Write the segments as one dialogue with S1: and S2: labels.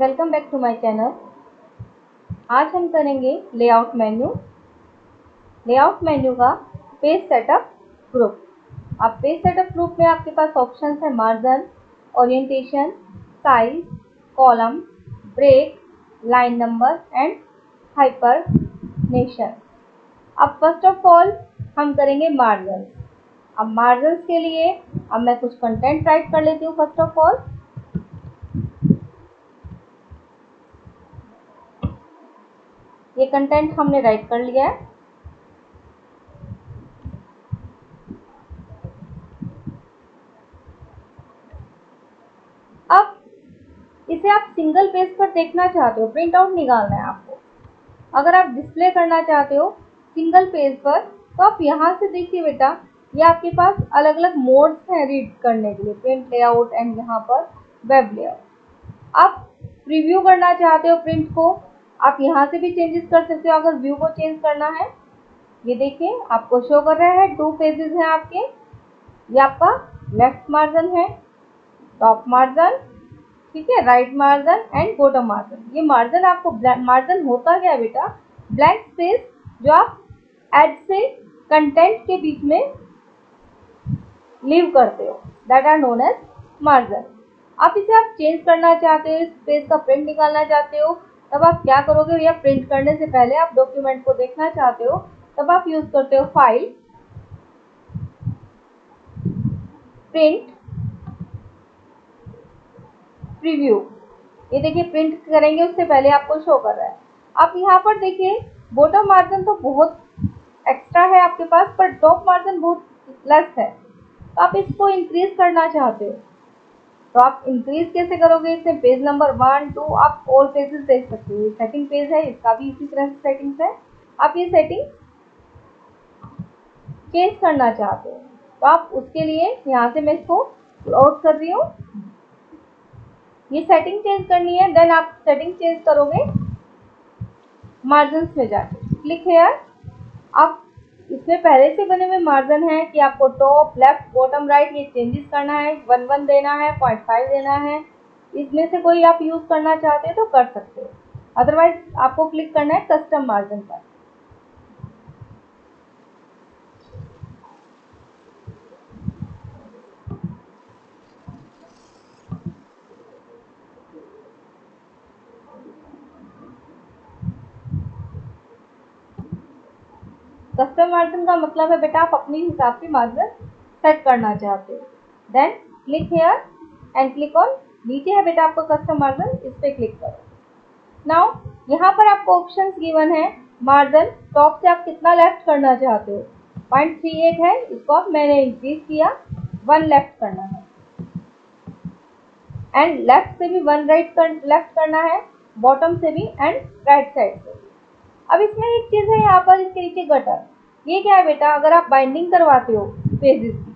S1: Welcome back to my channel आज हम करेंगे लेआउट मेन्यू लेआउट मेन्यू का पेज सेटअप ग्रुप अब पेज सेटअप ग्रुप में आपके पास ऑप्शन है margin orientation size column break line number and hyphenation अब फ़र्स्ट ऑफ़ ऑल हम करेंगे मार्जन अब मार्जिन के लिए अब मैं कुछ कंटेंट राइट कर लेती हूँ फ़र्स्ट ऑफ़ ऑल ये कंटेंट हमने राइट कर लिया है। अब इसे आप सिंगल पेज पर देखना चाहते हो प्रिंट आउट निकालना है आपको। अगर आप डिस्प्ले करना चाहते हो सिंगल पेज पर तो आप यहाँ से देखिए बेटा, ये आपके पास अलग अलग मोड्स हैं रीड करने के लिए प्रिंट लेआउट एंड यहाँ पर वेब लेआउट आप प्रीव्यू करना चाहते हो प्रिंट को आप यहाँ से भी चेंजेस कर सकते हो, अगर व्यू को चेंज करना है। ये देखिए, आपको शो कर रहा है टू पेजेस हैं आपके। ये आपका लेफ़्ट मार्जिन है टॉप मार्जिन ठीक है right margin and bottom margin ये मार्जिन आपको मार्जिन होता क्या बेटा? ब्लैंक स्पेस जो आप एड से कंटेंट के बीच में लीव करते हो that are known as margin आप इसे आप चेंज करना चाहते हो स्पेस का प्रिंट निकालना चाहते हो तब आप क्या करोगे या प्रिंट करने से पहले आप डॉक्यूमेंट को देखना चाहते हो, तब आप यूज़ करते हो फ़ाइल प्रिंट प्रीव्यू ये देखिए प्रिंट करेंगे उससे पहले आपको शो कर रहा है। आप यहाँ पर देखिए बॉटम मार्जिन तो बहुत एक्स्ट्रा है आपके पास पर टॉप मार्जिन बहुत लेस है। तो आप इसको इंक्रीज करना चाहते हो। तो आप इंक्रीज कैसे करोगे? इसमें पेज नंबर वन टू आप ऑल पेजेस देख सकते हो। सेटिंग पेज है, इसका भी इसी तरह से सेटिंग्स है। आप ये सेटिंग चेंज करना चाहते हो। तो आप उसके लिए यहाँ से मैं इसको आउट कर रही हूँ। ये सेटिंग चेंज करनी है देन आप सेटिंग चेंज करोगे मार्जिन में जाके। क्लिक हेयर आप इसमें पहले से बने हुए मार्जिन है कि आपको टॉप लेफ़्ट बॉटम राइट ये चेंजेस करना है। वन वन देना है पॉइंट फाइव देना है। इसमें से कोई आप यूज़ करना चाहते हैं तो कर सकते हो। अदरवाइज़ आपको क्लिक करना है कस्टम मार्जिन पर। कस्टम मार्जिन का मतलब है, बेटा, आप अपने हिसाब से मार्जिन सेट करना चाहते हो। Then click here and click on नीचे है बेटा आपका कस्टम मार्जिन इस पर क्लिक करो। नाउ यहाँ पर आपको ऑप्शंस गिवन है। मार्जिन टॉप से आप कितना लेफ़्ट करना चाहते हो? पॉइंट थ्री एट है, इसको आप मैंने इंक्रीज किया वन लेफ़्ट करना है। एंड लेफ़्ट से भी वन राइट कर लेफ़्ट करना है बॉटम से भी एंड राइट साइड से अब इसमें एक चीज़ है यहाँ पर, इसके नीचे गटर ये क्या है बेटा? अगर आप बाइंडिंग करवाते हो पेजेस की,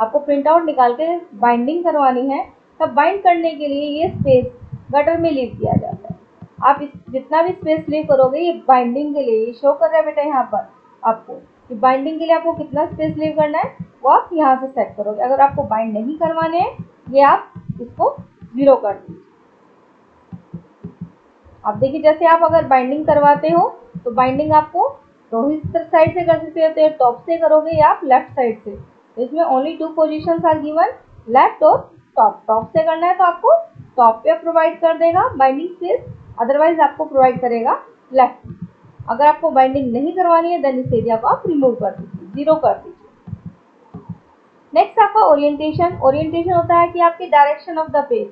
S1: आपको प्रिंट आउट निकाल के बाइंडिंग करवानी है, तब बाइंड करने के लिए ये स्पेस गटर में लीव किया जाता है. आप इस, जितना भी स्पेस लीव करोगे, ये बाइंडिंग के लिए, ये शो कर रहा है बेटा यहाँ पर आपको कि बाइंडिंग के लिए आपको कितना स्पेस लीव करना है, वो आप यहाँ से सेट करोगे. अगर आपको बाइंड नहीं करवाने हैं, ये आप इसको ज़ीरो कर दीजिए. अब देखिए, जैसे आप अगर बाइंडिंग करवाते हो तो बाइंडिंग आपको तो साइड से कर सकते हो टॉप से करोगे या आप लेफ़्ट साइड से। इसमें only two position are given left और टॉप टॉप से करना है तो आपको टॉप पे प्रोवाइड कर देगा बाइंडिंग स्पेस अदरवाइज़ आपको प्रोवाइड करेगा लेफ़्ट अगर आपको बाइंडिंग नहीं करवानी है देन इस एरिया को आप रिमूव कर दीजिए ज़ीरो कर दीजिए। नेक्स्ट आपका ओरिएंटेशन ओरिएंटेशन होता है कि आपकी direction of the page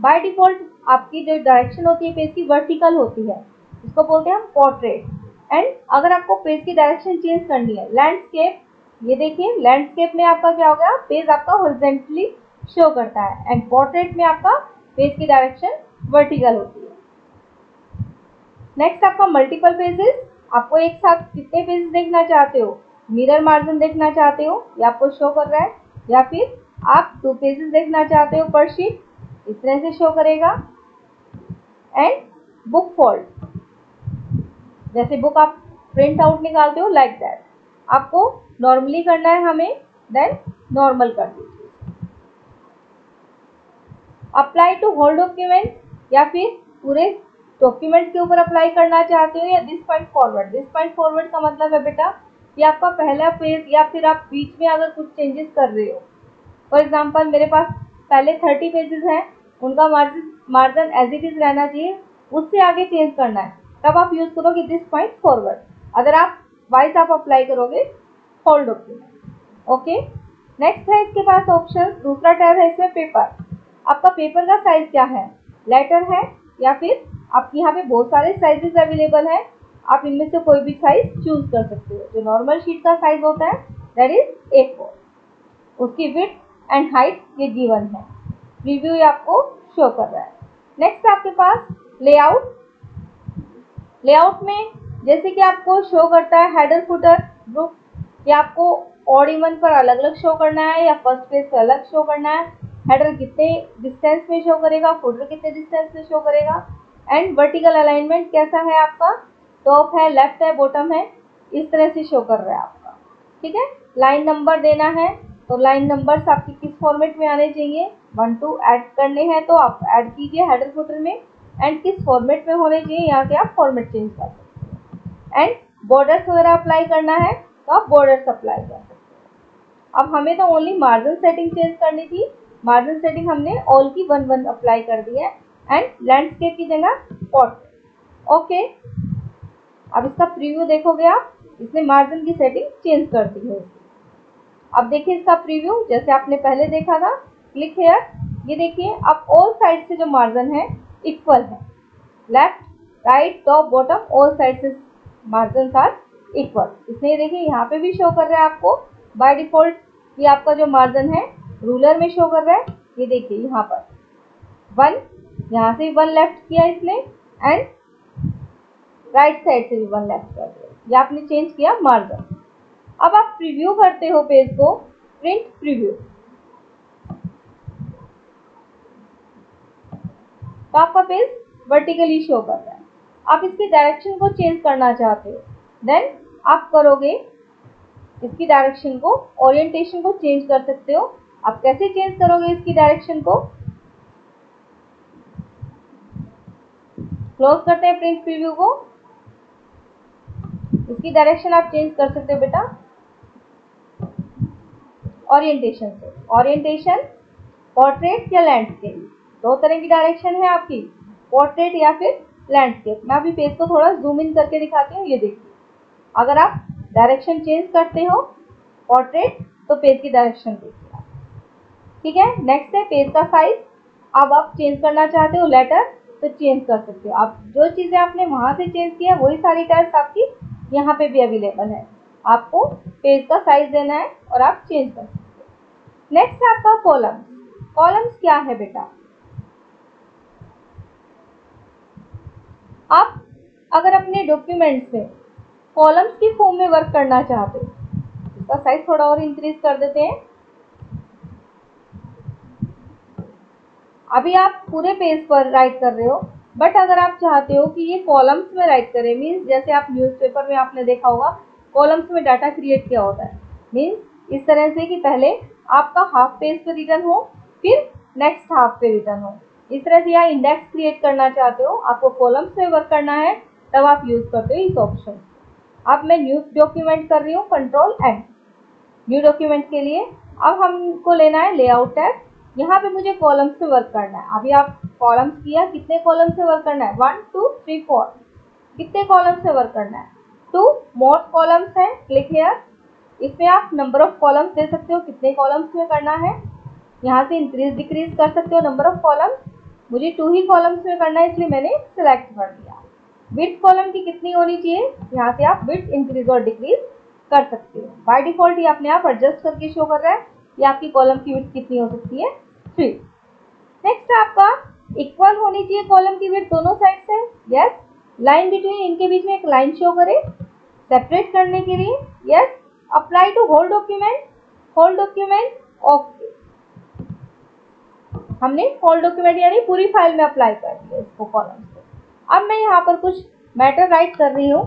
S1: by default आपकी जो डायरेक्शन होती है पेज की वर्टिकल होती है। इसको बोलते हैं हम पोर्ट्रेट एंड अगर आपको पेज की डायरेक्शन चेंज करनी है लैंडस्केप ये देखिए लैंडस्केप में आपका क्या हो गया? पेज आपका हॉरिजेंटली शो करता है। एंड पोर्ट्रेट में आपका पेज की डायरेक्शन वर्टिकल होती है। नेक्स्ट आपका मल्टीपल पेजेस आपको एक साथ कितने पेजेस देखना चाहते हो? मिरर मार्जिन देखना चाहते हो? या आपको शो कर रहा है? या फिर आप टू पेजेस देखना चाहते हो पर शीट इस तरह से शो करेगा। एंड बुक फोल्ड जैसे बुक आप प्रिंट आउट निकालते हो लाइक like दैट आपको नॉर्मली करना है हमें देन नॉर्मल कर दीजिए। अप्लाई टू होल्ड डॉक्यूमेंट या फिर पूरे डॉक्यूमेंट के ऊपर अप्लाई करना चाहते हो या this point forward this point forward का मतलब है बेटा कि आपका पहला पेज या फिर आप बीच में अगर कुछ चेंजेस कर रहे हो। फॉर एग्ज़ाम्पल मेरे पास पहले थर्टी पेजेस हैं, उनका margin margin as it is रहना चाहिए, उससे आगे चेंज करना है। तब आप यूज़ करोगे दिस पॉइंट फॉरवर्ड अगर आप वाइस आप अप्लाई करोगे होल्ड ओके नेक्स्ट है इसके पास ऑप्शन दूसरा टैब है इसमें पेपर आपका पेपर का साइज़ क्या है? लेटर है या फिर आपके यहाँ पे बहुत सारे साइजेस अवेलेबल हैं। आप इनमें से कोई भी साइज़ चूज़ कर सकते हो। जो नॉर्मल शीट का साइज़ होता है दैट इज़ ए फोर उसकी विथ एंड हाइट ये गिवन है। रिव्यू ये आपको शो कर रहा है। नेक्स्ट आपके पास लेआउट लेआउट में जैसे कि आपको शो करता है हेडर फुटर ग्रुप या आपको ऑड इवन पर अलग अलग शो करना है या फ़र्स्ट पेज पर अलग शो करना है। हेडर कितने डिस्टेंस में शो करेगा फुटर कितने डिस्टेंस में शो करेगा। एंड वर्टिकल अलाइनमेंट कैसा है आपका? टॉप है लेफ़्ट है बॉटम है, इस तरह से शो कर रहा है आपका। ठीक है? लाइन नंबर देना है। तो लाइन नंबर्स आपकी किस फॉर्मेट में आने चाहिए? वन टू ऐड करने हैं तो आप ऐड कीजिए हेडर फुटर में। एंड किस फॉर्मेट में होने चाहिए? यहाँ से आप फॉर्मेट चेंज कर सकते हैं। एंड बॉर्डर्स वगैरह अप्लाई करना है तो आप बॉर्डर्स अप्लाई कर सकते अब हमें तो ओनली मार्जिन सेटिंग चेंज करनी थी। मार्जिन सेटिंग हमने ऑल की वन वन अप्लाई कर दी है। एंड लैंडस्केप की जगह पॉट ओके अब इसका प्रीव्यू देखोगे आप। इसने मार्जिन की सेटिंग चेंज कर दी है अब देखिए इसका प्रीव्यू जैसे आपने पहले देखा था क्लिक हेयर ये देखिए, अब ऑल साइड से जो मार्जिन है इक्वल है। Left right top bottom all side से मार्जिन आर इक्वल इसलिए देखिए, यहाँ पे भी शो कर रहा है आपको बाय डिफ़ॉल्ट ये आपका जो मार्जिन है रूलर में शो कर रहा है, ये देखिए यहाँ पर। वन यहाँ से वन लेफ़्ट किया इसने एंड राइट साइड से भी वन लेफ़्ट कर दिया। ये आपने चेंज किया मार्जिन अब आप प्रीव्यू करते हो पेज को प्रिंट प्रीव्यू तो आपका पेज वर्टिकली शो कर रहा है। आप इसकी डायरेक्शन को चेंज करना चाहते हो। देन आप करोगे, इसकी डायरेक्शन को ओरिएंटेशन को चेंज कर सकते हो। आप कैसे चेंज करोगे इसकी डायरेक्शन को? क्लोज करते हैं प्रिंट प्रीव्यू को। इसकी डायरेक्शन आप चेंज कर सकते हो बेटा। ओरिएंटेशन से। ओरिएंटेशन पोर्ट्रेट या लैंडस्केप दो तरह की डायरेक्शन है आपकी पोर्ट्रेट या फिर लैंडस्केप मैं अभी पेज को थोड़ा जूम इन करके दिखाती हूँ, ये देखिए। अगर आप डायरेक्शन चेंज करते हो पोर्ट्रेट तो पेज की डायरेक्शन देखिए ठीक है? नेक्स्ट है पेज का साइज़ अब आप चेंज करना चाहते हो लेटर तो चेंज कर सकते हो। आप जो चीज़ें आपने वहाँ से चेंज किया, वही सारी टाइप्स आपकी यहाँ पे भी अवेलेबल है। आपको पेज का साइज़ देना है और आप चेंज कर सकते हो। नेक्स्ट है आपका कॉलम कॉलम्स क्या है बेटा? आप अगर अपने डॉक्यूमेंट्स में कॉलम्स की फॉर्म में वर्क करना चाहते हो इसका साइज़ थोड़ा और इंक्रीज कर देते हैं। अभी आप पूरे पेज पर राइट कर रहे हो बट अगर आप चाहते हो कि ये कॉलम्स में राइट करें मीन्स जैसे आप न्यूज़पेपर में आपने देखा होगा कॉलम्स में डाटा क्रिएट किया होता है। मीन्स इस तरह से कि पहले आपका हाफ़ पेज पे रिटर्न हो, फिर नेक्स्ट हाफ़ पे रिटर्न हो। इस तरह से आप इंडेक्स क्रिएट करना चाहते हो, आपको कॉलम्स में वर्क करना है, तब आप यूज़ करते हो इस ऑप्शन अब मैं न्यू डॉक्यूमेंट कर रही हूँ कंट्रोल एंड न्यू डॉक्यूमेंट के लिए अब हमको लेना है लेआउट टैब यहाँ पे मुझे कॉलम्स से वर्क करना है। अभी आप कॉलम्स किया, कितने कॉलम से वर्क करना है? वन टू थ्री फोर कितने कॉलम से वर्क करना है? टू मोस्ट कॉलम्स है क्लिक हेयर इसमें आप नंबर ऑफ़ कॉलम्स दे सकते हो, कितने कॉलम्स में करना है। यहाँ से इंक्रीज डिक्रीज कर सकते हो नंबर ऑफ़ कॉलम्स मुझे टू ही कॉलम्स में करना है, इसलिए मैंने सिलेक्ट कर दिया। विथ कॉलम की कितनी होनी चाहिए? यहाँ से आप विथ इंक्रीज और डिक्रीज कर सकते हो। बाय डिफ़ॉल्ट ये अपने आप एडजस्ट करके शो कर रहा है कि आपकी कॉलम की विथ कितनी हो सकती है। थ्री नेक्स्ट आपका इक्वल होनी चाहिए कॉलम की विथ दोनों साइड से। यस लाइन बिटवीन इनके बीच में एक लाइन शो करे सेपरेट करने के लिए yes apply to whole document whole document okay हमने होल डॉक्यूमेंट यानी पूरी फ़ाइल में अप्लाई कर दिया इसको कॉलम से अब मैं यहाँ पर कुछ मैटर राइट कर रही हूँ।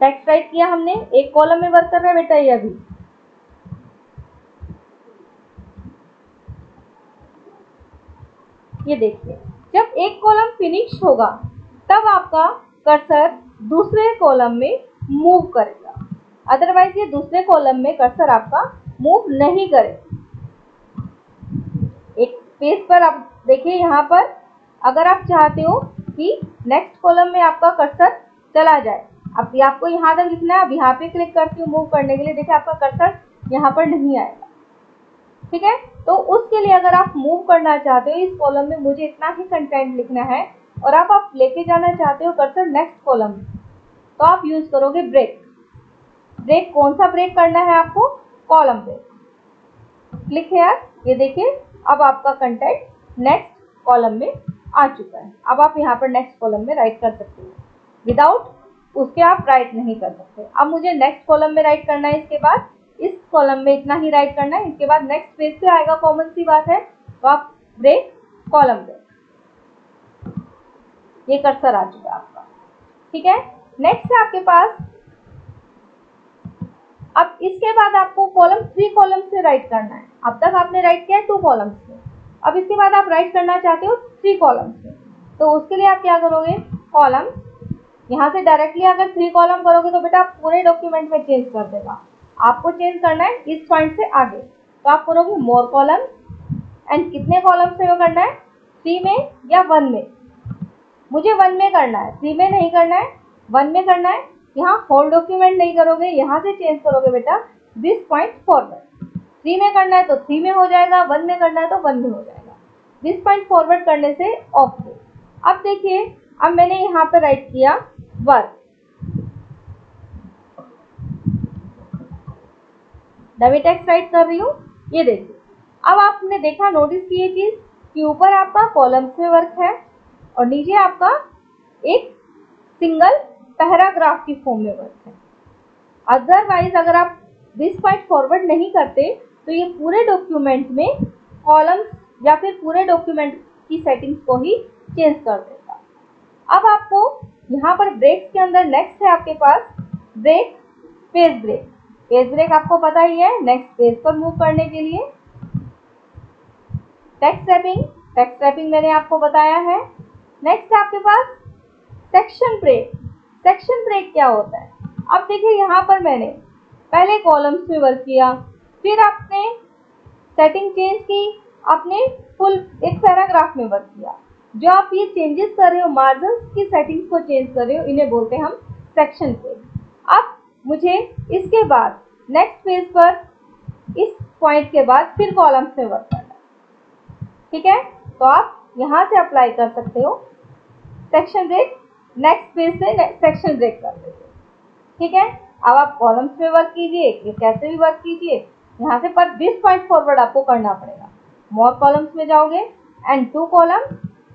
S1: टेक्स्ट राइट किया हमने, एक कॉलम में वर्क कर रहा है बेटा ये अभी। ये देखिए। जब एक कॉलम फिनिश होगा, तब आपका कर्सर दूसरे कॉलम में मूव करेगा। अदरवाइज़ ये दूसरे कॉलम में कर्सर आपका मूव नहीं करेगा। एक पेज पर आप देखिए यहाँ पर, अगर आप चाहते हो कि नेक्स्ट कॉलम में आपका कर्सर चला जाए अब आपको यहाँ तक लिखना है अब यहाँ पे क्लिक करती हूँ मूव करने के लिए, देखिए आपका कर्सर यहाँ पर नहीं आएगा। ठीक है? तो उसके लिए अगर आप मूव करना चाहते हो, इस कॉलम में मुझे इतना ही कंटेंट लिखना है और आप आप लेके जाना चाहते हो कर्सर नेक्स्ट कॉलम तो आप यूज़ करोगे ब्रेक ब्रेक कौन सा ब्रेक करना है आपको? कॉलम ब्रेक क्लिक यार ये देखिए, अब आपका कंटेंट नेक्स्ट कॉलम में आ चुका है. अब आप यहाँ पर नेक्स्ट कॉलम में राइट कर सकते हो. विदाउट उसके आप राइट नहीं कर सकते. अब मुझे नेक्स्ट कॉलम में राइट करना है इसके बाद कॉलम में इतना ही राइट करना है। इसके बाद नेक्स्ट पेज पे आएगा कॉमन सी बात है। तो आप ब्रेक कॉलम ब्रेक ये कर्सर आ चुका आपका। ठीक है? नेक्स्ट है आपके पास। अब इसके बाद आपको कॉलम थ्री कॉलम से राइट करना है। अब तक आपने राइट किया है टू कॉलम से अब इसके बाद आप राइट करना चाहते हो थ्री कॉलम से तो उसके लिए आप क्या करोगे? कॉलम यहाँ से डायरेक्टली अगर थ्री कॉलम करोगे तो बेटा पूरे डॉक्यूमेंट में चेंज कर देगा। आपको चेंज करना है इस पॉइंट से आगे। तो आप करोगे मोर कॉलम एंड कितने कॉलम से वो करना है? थ्री में या वन में? मुझे वन में करना है। थ्री में नहीं करना है। वन में करना है। यहाँ होल डॉक्यूमेंट नहीं करोगे। यहाँ से चेंज करोगे बेटा दिस पॉइंट फॉरवर्ड थ्री में करना है तो थ्री में हो जाएगा। वन में करना है तो वन में हो जाएगा। दिस पॉइंट फॉरवर्ड करने से ऑफ़ अब देखिए, अब मैंने यहाँ पर राइट किया वर्क डबी टेक्स्ट राइट कर रही हूँ, ये देखिए। अब आपने देखा नोटिस की ये चीज़ कि ऊपर आपका कॉलम्स में वर्क है और नीचे आपका एक सिंगल पैराग्राफ की फॉर्म में वर्क है। अदरवाइज़ अगर आप दिस पॉइंट फॉरवर्ड नहीं करते तो ये पूरे डॉक्यूमेंट में कॉलम्स या फिर पूरे डॉक्यूमेंट की सेटिंग्स को ही चेंज कर देगा अब आपको यहाँ पर ब्रेक्स के अंदर नेक्स्ट है आपके पास break page break page break आपको पता ही है नेक्स्ट पेज पर मूव करने के लिए। टेक्स्ट रैपिंग टेक्स्ट रैपिंग मैंने आपको बताया है। नेक्स्ट आपके पास सेक्शन ब्रेक सेक्शन ब्रेक क्या होता है? अब देखिए यहाँ पर मैंने पहले कॉलम्स में वर्क किया, फिर आपने सेटिंग चेंज की, आपने फुल एक पैराग्राफ में वर्क किया। जो आप ये चेंजेस कर रहे हो मार्जिन की सेटिंग्स को चेंज कर रहे हो, इन्हें बोलते हैं हम सेक्शन ब्रेक अब मुझे इसके बाद नेक्स्ट पेज पर, इस पॉइंट के बाद फिर कॉलम्स में वर्क करना ठीक है? तो आप यहाँ से अप्लाई कर सकते हो। सेक्शन ब्रेक नेक्स्ट पेज से सेक्शन ब्रेक कर देते हो। ठीक है? अब आप कॉलम्स में वर्क कीजिए कैसे भी वर्क कीजिए। यहाँ से पर दिस पॉइंट फॉरवर्ड आपको करना पड़ेगा। मोर कॉलम्स में जाओगे and two column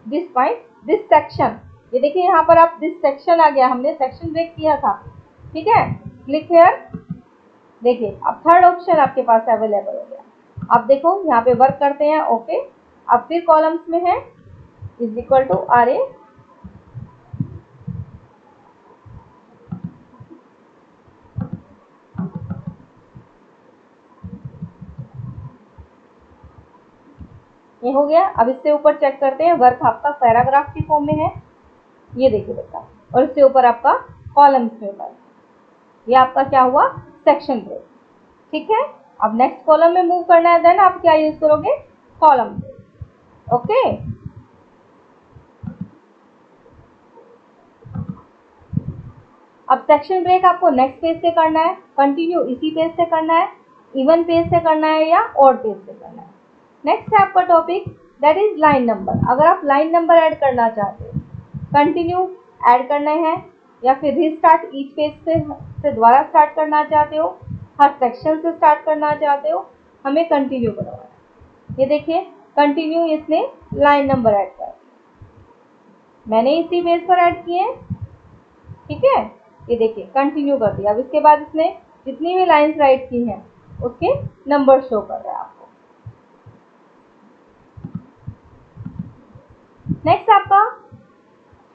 S1: this point this section ये देखिए, यहाँ पर आप दिस सेक्शन आ गया। हमने सेक्शन ब्रेक किया था। ठीक है? क्लिक हेयर देखिए, अब थर्ड ऑप्शन आपके पास अवेलेबल हो गया। अब देखो, यहाँ पे वर्क करते हैं ओके अब फिर कॉलम्स में है. Is equal to R A ये हो गया। अब इससे ऊपर चेक करते हैं वर्क आपका पैराग्राफ की फॉर्म में है। ये देखिए बेटा और इससे ऊपर आपका कॉलम्स में वर्क ये आपका क्या हुआ? सेक्शन ब्रेक ठीक है? अब नेक्स्ट कॉलम में मूव करना है देन आप क्या यूज़ करोगे? कॉलम ब्रेक ओके अब सेक्शन ब्रेक आपको नेक्स्ट पेज से करना है कंटिन्यू इसी पेज से करना है इवन पेज से करना है या और पेज से करना है? नेक्स्ट है आपका topic that is line number अगर आप लाइन नंबर ऐड करना चाहते हो कंटिन्यू ऐड करना है या फिर रीस्टार्ट ईच पेज से से दोबारा स्टार्ट करना चाहते हो, हर सेक्शन से स्टार्ट करना चाहते हो, हमें कंटिन्यू करवाना ये देखिए कंटिन्यू इसने लाइन नंबर ऐड कर मैंने इसी पेज पर ऐड किए हैं। ठीक है? ये देखिए कंटिन्यू कर दिया। अब इसके बाद इसने जितनी भी लाइंस राइट की हैं, उसके नंबर शो कर रहा है आपको। नेक्स्ट आपका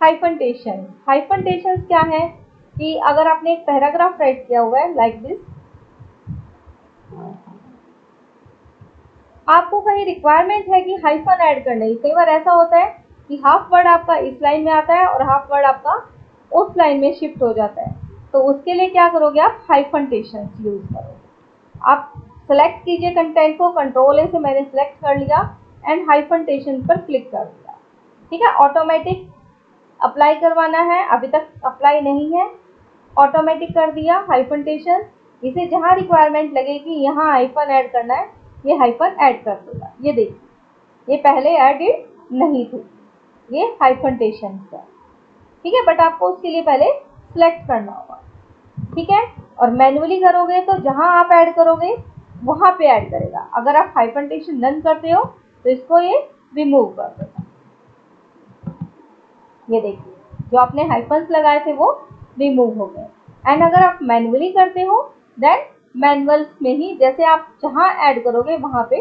S1: हाइफनटेशन हाइफनटेशन क्या है? कि अगर आपने एक पैराग्राफ राइट किया हुआ है लाइक दिस आपको कहीं रिक्वायरमेंट है कि हाइफन ऐड करने की। कई बार ऐसा होता है कि हाफ़ वर्ड आपका इस लाइन में आता है और हाफ़ वर्ड आपका उस लाइन में शिफ्ट हो जाता है। तो उसके लिए क्या करोगे आप? हाइफनटेशन यूज़ करोगे। आप सेलेक्ट कीजिए कंटेंट को कंट्रोल ए से मैंने सेलेक्ट कर लिया एंड हाइफनटेशन पर क्लिक कर दिया। ठीक है? ऑटोमेटिक अप्लाई करवाना है, अभी तक अप्लाई नहीं है ऑटोमेटिक कर दिया हाइफनटेशन इसे जहाँ रिक्वायरमेंट लगेगी, यहाँ हाइफन ऐड करना है, ये हाइफन ऐड कर देगा। ये देखिए ये पहले एडिड नहीं थी, ये हाइफनटेशन है ठीक है बट आपको उसके लिए पहले सिलेक्ट करना होगा। ठीक है, और मैनुअली करोगे तो जहाँ आप ऐड करोगे, वहाँ पे ऐड करेगा। अगर आप हाइफनटेशन नन करते हो तो इसको ये रिमूव कर देगा ये देखिए, जो आपने हाइफन्स लगाए थे वो रिमूव हो गए। एंड अगर आप मैनुअली करते हो देन मैनुअल में ही जैसे आप जहाँ ऐड करोगे, वहाँ पे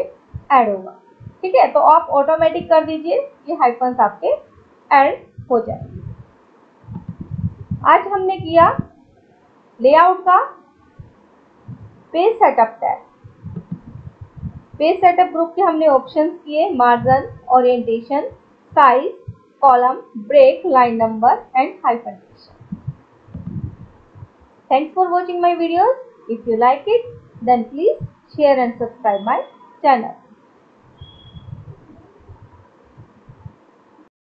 S1: ऐड होगा। ठीक है? तो आप ऑटोमेटिक कर दीजिए, ये हाइफन्स आपके ऐड हो जाए आज हमने किया लेआउट का page setup tab page setup group के हमने ऑप्शंस किए margin orientation size column, break, line number and hyphenation. Thanks for watching my videos. If you like it, then please share and subscribe my channel.